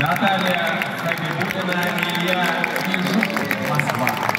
Наталья Хабибулина, Илья Кижук, Москва.